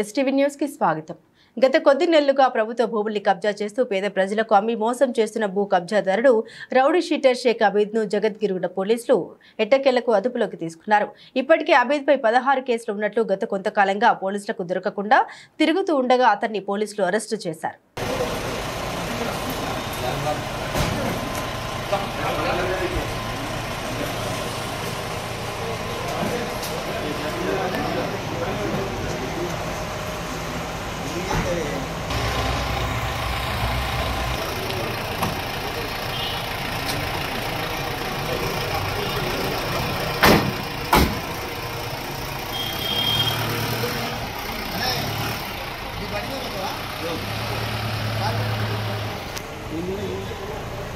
STV న్యూస్కి స్వాగతం. గత కొద్ది నెలలుగా ప్రభుత్వ భూముల్ని కబ్జా చేస్తూ పేద ప్రజలకు అమ్మి మోసం చేస్తున్న భూ కబ్జాదారుడు రౌడీ షీటర్ షేక్ అబీద్ను జగద్గిరిగుడ పోలీసులు ఎట్టకేలకు అదుపులోకి తీసుకున్నారు. ఇప్పటికే అబీద్పై పదహారు కేసులు ఉన్నట్లు గత కొంతకాలంగా పోలీసులకు దొరకకుండా తిరుగుతూ ఉండగా అతన్ని పోలీసులు అరెస్టు చేశారు. Thank you.